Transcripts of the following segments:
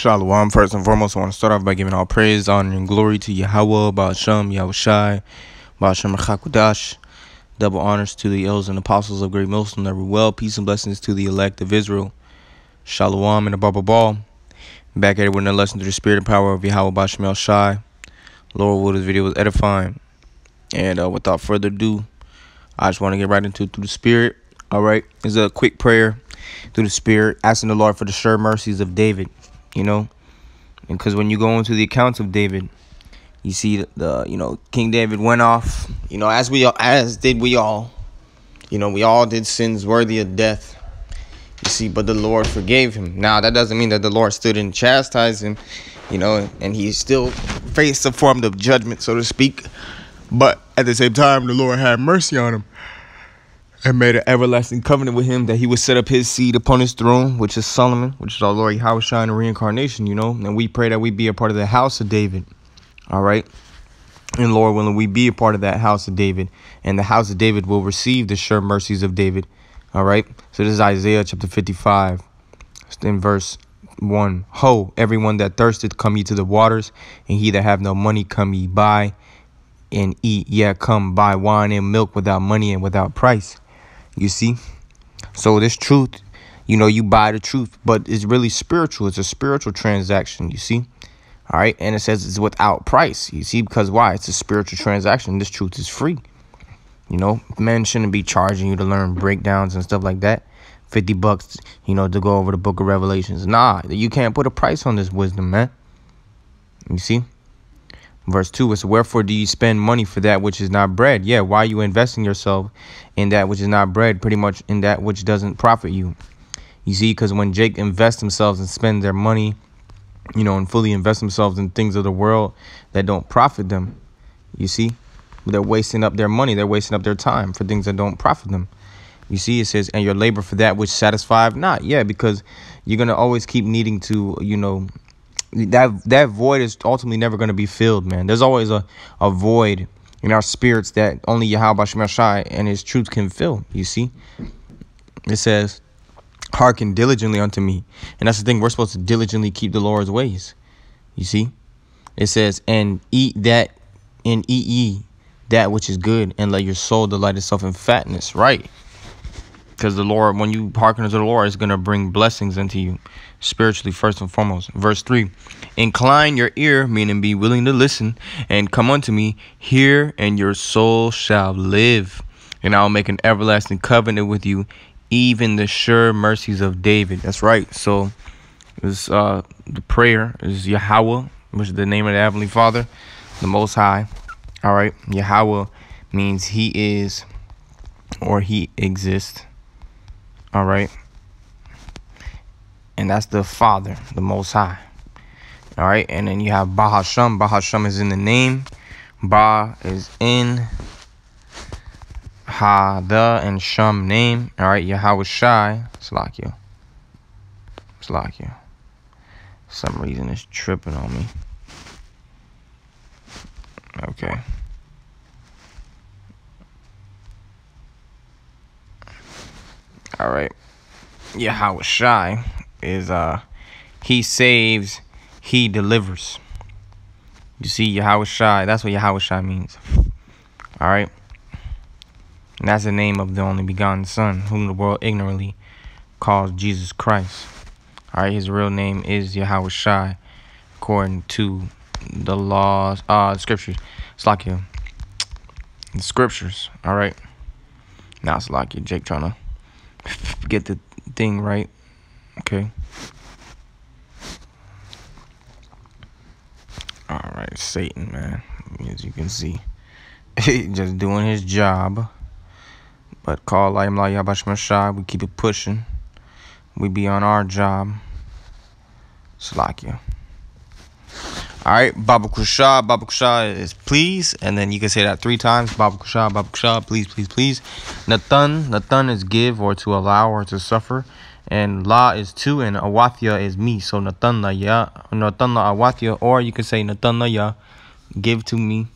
Shalom. First and foremost, I want to start off by giving all praise, honor, and glory to Yahweh, Ba'ashem, Yahushai, Ba'ashem Rechakudash. Double honors to the elders and apostles of Great Millstone that well. Peace and blessings to the elect of Israel. Shalom and a Baba Ball. Back at it with another lesson through the spirit and power of Yahweh Ba'ashem Shai. Lord, will this video was edifying. And uh, without further ado, I just want to get right into through the spirit. All right. It's a quick prayer through the spirit, asking the Lord for the sure mercies of David you know? Because when you go into the accounts of david you see the, you know king david went off you know as we as did we all. You know we all did sins worthy of death. You see but the lord forgave him. Now that doesn't mean that the lord stood and chastised him you know and he still faced a form of judgment so to speak. But at the same time the lord had mercy on him and made an everlasting covenant with him that he would set up his seed upon his throne, which is Solomon, which is our Lord Yahushua in the reincarnation, you know. And we pray that we be a part of the house of David. All right. And Lord willing, we be a part of that house of David. And the house of David will receive the sure mercies of David. All right. So this is Isaiah chapter 55, in verse 1. Ho, everyone that thirsteth, come ye to the waters, and he that have no money, come ye buy and eat. Yeah, come buy wine and milk without money and without price. You see? So this truth, you know, you buy the truth, but it's really spiritual. It's a spiritual transaction, you see? All right. And it says it's without price. You see, because why? It's a spiritual transaction. This truth is free. You know, men shouldn't be charging you to learn breakdowns and stuff like that. 50 bucks, you know, to go over the book of Revelations. Nah, you can't put a price on this wisdom, man. You see? Verse 2 is wherefore do you spend money for that which is not bread? Yeah, why are you investing yourself in that which is not bread, pretty much in that which doesn't profit you? You see, because when Jake invests themselves and spend their money, you know, and fully invest themselves in things of the world that don't profit them, you see, they're wasting up their money, they're wasting up their time for things that don't profit them. You see, it says, and your labor for that which satisfied not. Yeah, because you're gonna always keep needing to, you know, that that void is ultimately never going to be filled, man. There's always a, a void in our spirits that only Yahweh Shemashai and his truth can fill. You see? It says, hearken diligently unto me. And that's the thing, we're supposed to diligently keep the Lord's ways. You see? It says, and eat that and eat ye that which is good, and let your soul delight itself in fatness. Right. Because the Lord, when you hearken to the Lord, is going to bring blessings into you spiritually, first and foremost. Verse 3 Incline your ear, meaning be willing to listen, and come unto me, hear, and your soul shall live. And I will make an everlasting covenant with you, even the sure mercies of David. That's right. So, this uh, the prayer is Yahweh, which is the name of the Heavenly Father, the Most High. All right. Yahweh means He is or He exists. All right. And that's the Father, the Most High. All right. And then you have Bahasham. Bahasham is in the name. Ba is in. Ha, the, and Shum name. All right. Yahweh Shai. Slakia. Slakia. For some reason it's tripping on me. Okay. All right. Yeah, Yahweh Shai is uh he saves, he delivers. You see, Yahweh Shai, that's what Yahweh Shai means. All right. And that's the name of the only begotten Son, whom the world ignorantly calls Jesus Christ. All right, his real name is Yahweh Shai, according to the laws, uh, the scriptures. It's like you, the scriptures. All right. Now it's like you, Jake, trying to get the thing right. Okay. All right, Satan, man. As you can see, just doing his job. But call Layim La Yabashmashah. We keep it pushing. We be on our job. Salakia. All right, Baba Kusha. Baba Kusha is please, and then you can say that three times. Baba Kusha, Baba Kusha, please, please, please. Nathan, Nathan is give or to allow or to suffer, and La is to, and Awathia is me. So Nathan La ya, Nathan La Awathia, or you can say Nathan La ya, give to me.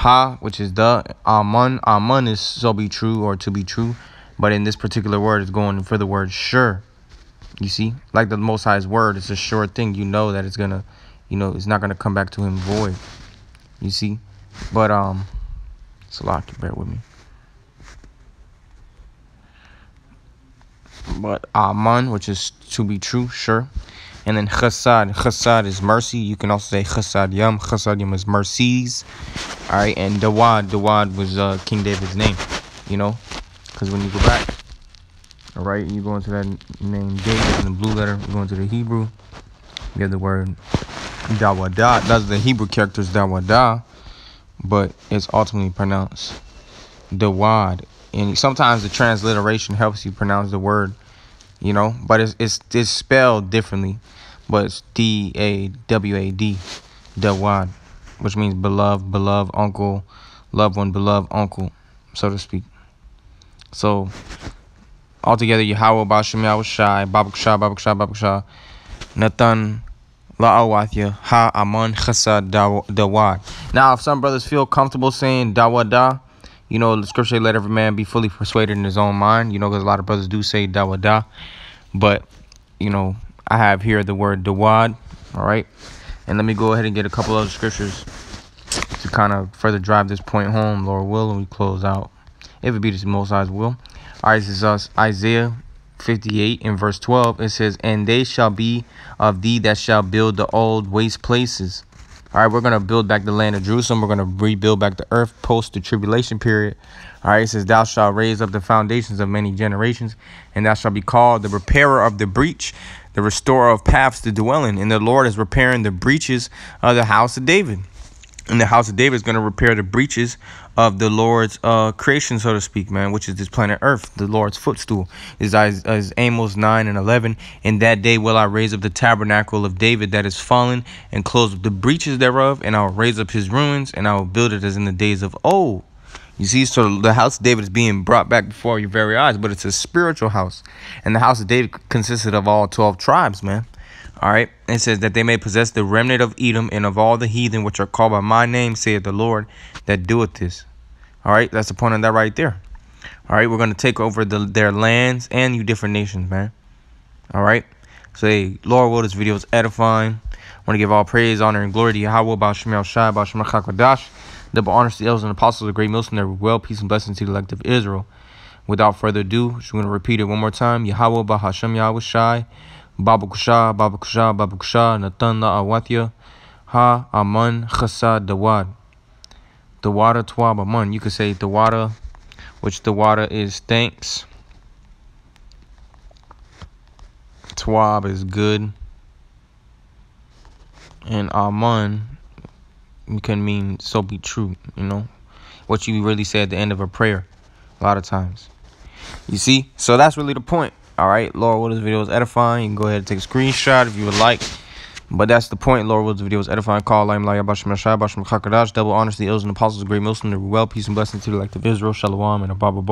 Ha, which is the Aman. Aman is so be true or to be true, but in this particular word, it's going for the word sure. You see, like the Most High's word, it's a sure thing. You know that it's gonna, you know, it's not gonna come back to him void. You see, but um, it's a lot. Bear with me. But Aman, which is to be true, sure. And then Chasad. Chasad is mercy. You can also say Chasad Yam. Chasad Yam is mercies. All right. And Dawad. Dawad was uh, King David's name. You know, because when you go back, all right, you go into that name David in the blue letter. You go into the Hebrew. You have the word Dawada. That's the Hebrew characters Dawada, but it's ultimately pronounced Dawad. And sometimes the transliteration helps you pronounce the word you know, but it's it's, it's spelled differently, but it's D A W A D, Dawad, which means beloved, beloved uncle, loved one, beloved uncle, so to speak. So altogether, Yahweh Bashem Yahweh Shai, Babak Shah, Babak Shah, Babak Shah, Nathan. La'awathya, Ha Aman Chasad Dawad. Now, if some brothers feel comfortable saying Dawada, you know, the scripture let every man be fully persuaded in his own mind. You know, because a lot of brothers do say dawada. But, you know, I have here the word dawad. All right. And let me go ahead and get a couple other scriptures to kind of further drive this point home, Lord will, and we close out. If it be the Most High's will. All right, this is us, Isaiah 58 in verse 12. It says, And they shall be of thee that shall build the old waste places all right, we're going to build back the land of Jerusalem. We're going to rebuild back the earth post the tribulation period. All right, it says, Thou shalt raise up the foundations of many generations, and thou shalt be called the repairer of the breach, the restorer of paths to dwell in. And the Lord is repairing the breaches of the house of David. And the house of David is going to repair the breaches of the Lord's uh, creation, so to speak, man, which is this planet Earth, the Lord's footstool. Is, is Amos 9 and 11. In that day will I raise up the tabernacle of David that is fallen and close up the breaches thereof, and I will raise up his ruins, and I will build it as in the days of old. You see, so the house of David is being brought back before your very eyes, but it's a spiritual house. And the house of David consisted of all 12 tribes, man. All right. It says that they may possess the remnant of Edom and of all the heathen which are called by my name, saith the Lord, that doeth this. All right. That's the point of that right there. All right. We're going to take over the, their lands and you different nations, man. All right. Say, Lord, will this video is edifying. I want to give all praise, honor, and glory to Yahweh, about Shemel Shai, about Shemel Chakadash. Double honors to the elders and apostles of great Millstone, their well, peace, and blessings to the elect of Israel. Without further ado, just going to repeat it one more time. Yahweh, Bahashem Yahweh Shai. Babakusha, Babakusha, Babakusha, Natan Awatya, Ha Aman Khasa Dawad. Water Twab Aman. You could say the water, which the water is thanks. Twab is good. And Aman can mean so be true, you know. What you really say at the end of a prayer, a lot of times. You see? So that's really the point. All right, what this video is edifying. You can go ahead and take a screenshot if you would like. But that's the point. What this video is edifying. Call Laim Laya Bashim Rashai Bashim Kakadash. Double honors the elders and apostles great Muslim. Well, peace and blessings to the elect of Israel. Shalom and a Baba